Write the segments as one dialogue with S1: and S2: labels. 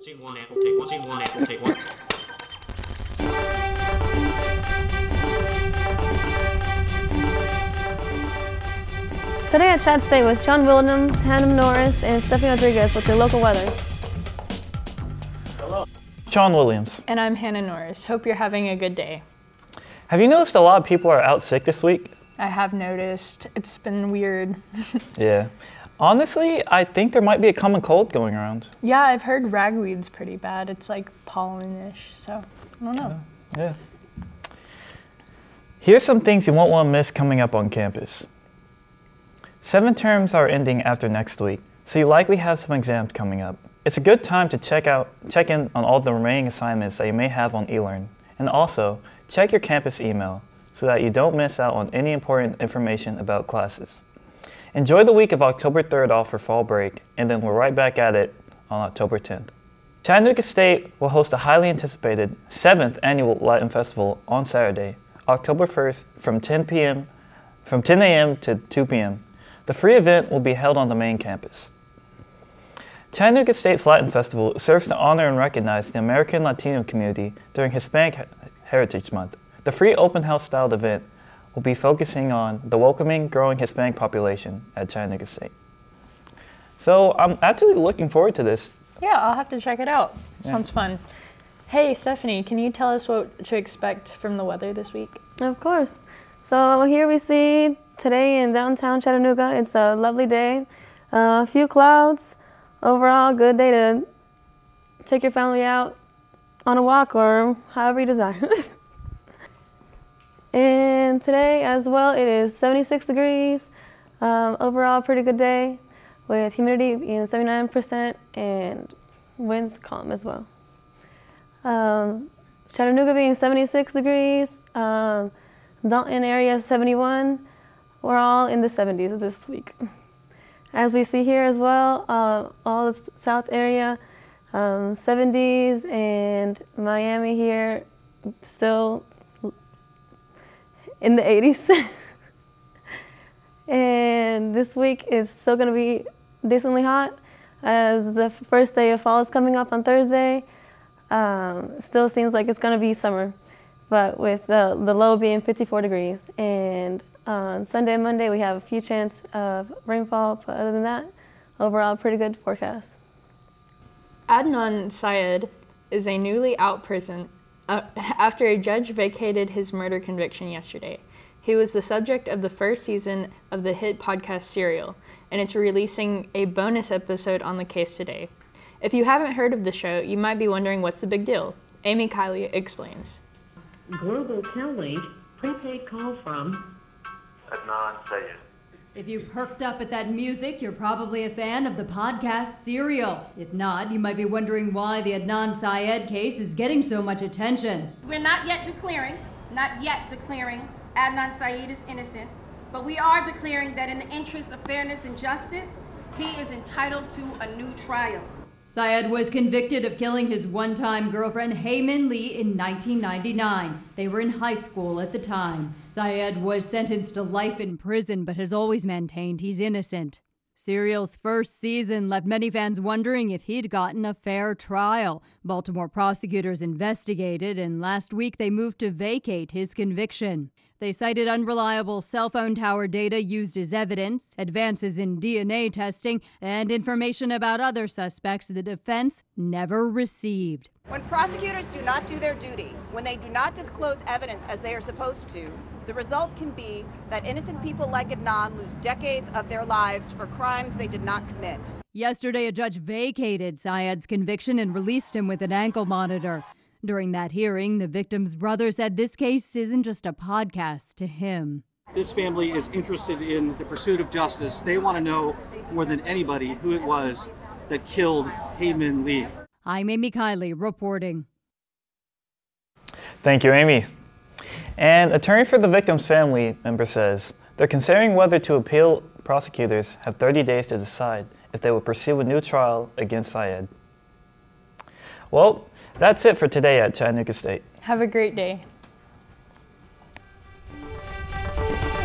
S1: Scene one, Apple, take one. Scene one, Apple, take one.
S2: Today at Chatt State was Sean Williams, Hannah Norris, and Stephanie Rodriguez with your local weather. Hello.
S3: Sean Williams.
S4: And I'm Hannah Norris. Hope you're having a good day.
S3: Have you noticed a lot of people are out sick this week?
S4: I have noticed. It's been weird.
S3: Yeah. Honestly, I think there might be a common cold going around.
S4: yeah, I've heard ragweed's pretty bad. It's like pollen-ish, so I don't know.
S3: Yeah. Here's some things you won't want to miss coming up on campus. Seven terms are ending after next week, so you likely have some exams coming up. It's a good time to check out check in on all the remaining assignments that you may have on eLearn. And also, check your campus email so that you don't miss out on any important information about classes. Enjoy the week of October 3rd off for fall break, and then we're right back at it on October 10th. Chattanooga State will host a highly anticipated 7th annual Latin Festival on Saturday, October 1st from 10 p.m. from 10 a.m. to 2 p.m. The free event will be held on the main campus. Chattanooga State's Latin Festival serves to honor and recognize the American Latino community during Hispanic Heritage Month. The free open house styled event will be focusing on the welcoming, growing Hispanic population at Chattanooga State. So I'm actually looking forward to this.
S4: Yeah, I'll have to check it out. Sounds fun. Hey, Stephanie, can you tell us what to expect from the weather this week?
S2: Of course. So here we see today in downtown Chattanooga, it's a lovely day. Uh, a few clouds. Overall, good day to take your family out on a walk or however you desire. and today as well, it is 76 degrees. Um, overall, pretty good day with humidity being 79% and winds calm as well. Um, Chattanooga being 76 degrees, um, Dalton area 71. We're all in the 70s this week. As we see here as well, uh, all the south area, um, 70s, and Miami here still in the 80s. and this week is still going to be decently hot as the first day of fall is coming up on Thursday. Um, still seems like it's going to be summer, but with the, the low being 54 degrees. And on Sunday and Monday, we have a few chance of rainfall, but other than that, overall, pretty good forecast.
S4: Adnan Syed is a newly out prison uh, after a judge vacated his murder conviction yesterday. He was the subject of the first season of the hit podcast Serial, and it's releasing a bonus episode on the case today. If you haven't heard of the show, you might be wondering what's the big deal. Amy Kiley explains.
S5: Global Tel Link prepaid call from
S6: Adnan Syed.
S7: If you perked up at that music, you're probably a fan of the podcast Serial. If not, you might be wondering why the Adnan Syed case is getting so much attention.
S8: We're not yet declaring, not yet declaring Adnan Syed is innocent, but we are declaring that in the interest of fairness and justice, he is entitled to a new trial.
S7: Syed was convicted of killing his one time girlfriend Hae Min Lee in 1999. They were in high school at the time. Syed was sentenced to life in prison, but has always maintained he's innocent. Serial's first season left many fans wondering if he'd gotten a fair trial. Baltimore prosecutors investigated, and last week they moved to vacate his conviction. They cited unreliable cell phone tower data used as evidence, advances in DNA testing, and information about other suspects the defense never received.
S9: When prosecutors do not do their duty, when they do not disclose evidence as they are supposed to, the result can be that innocent people like Adnan lose decades of their lives for crimes they did not commit.
S7: Yesterday, a judge vacated Syed's conviction and released him with an ankle monitor. During that hearing, the victim's brother said this case isn't just a podcast to him.
S10: This family is interested in the pursuit of justice. They want to know more than anybody who it was that killed Hae Min Lee.
S7: I'm Amy Kiley reporting.
S3: Thank you, Amy. An attorney for the victim's family member says they're considering whether to appeal. Prosecutors have 30 days to decide if they will pursue a new trial against Syed. Well, that's it for today at Chattanooga State.
S4: Have a great day.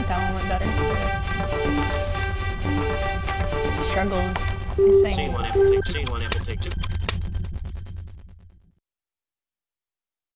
S4: That one went better. Struggled. I